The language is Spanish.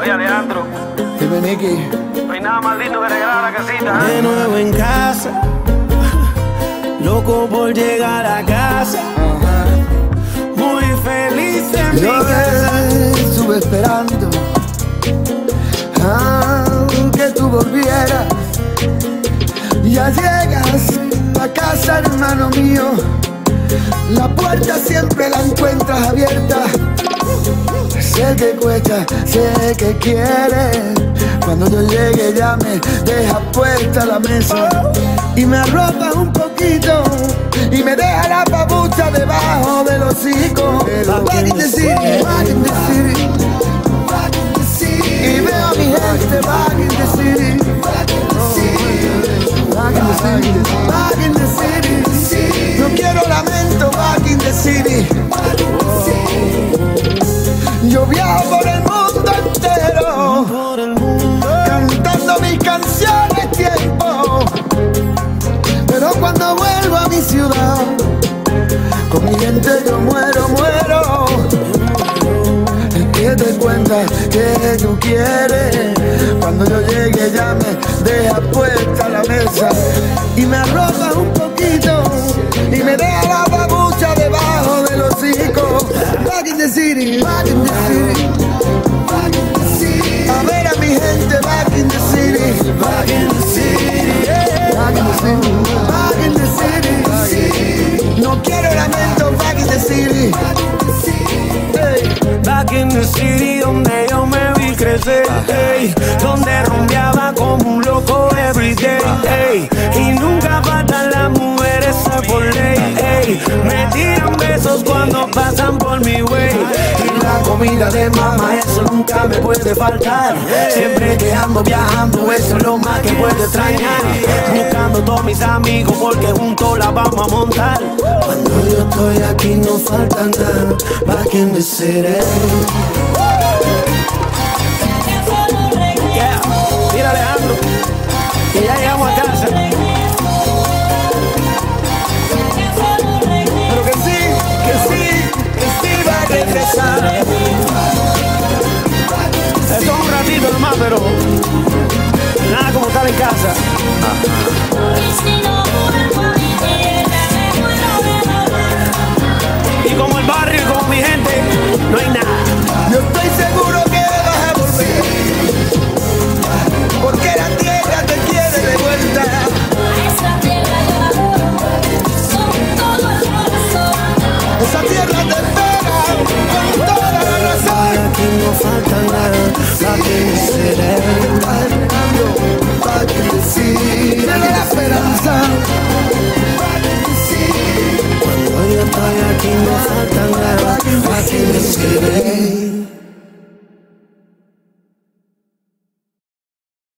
Oye, Alejandro. Dime, Nicky. No hay nada más lindo que regalar a la casita. De nuevo en casa, loco por llegar a casa. Muy feliz en mi Yo casa. estuve esperando aunque tú volvieras. Ya llegas a casa, hermano mío. La puerta siempre la encuentras abierta. Sé que cuesta, sé que quieres. Cuando yo llegue ya me dejas puesta la mesa y me arropas un poquito y me deja la papucha debajo del hocico. Back in the city, back in the city. Y veo a mi gente back lamento, back in the city. Yo viajo por el mundo entero, el cantando mis canciones tiempo. Pero cuando vuelvo a mi ciudad, con mi gente yo muero, muero. Es que te cuentas que tú quieres. Cuando yo llegue ya me deja puesta la mesa y me arropas un poquito y me deja Back in the city, back in the city. A ver a mi gente back in the city, back in the city, yeah. back in the city, back in the city. No quiero lamento, back in the city. Hey. Back in the city donde yo me vi crecer, ey, comida de mamá eso nunca me puede faltar, siempre que ando viajando eso es lo más que puedo extrañar, buscando todos mis amigos porque juntos la vamos a montar, cuando yo estoy aquí no falta nada, back in the city. Nada como estar en casa. Cuando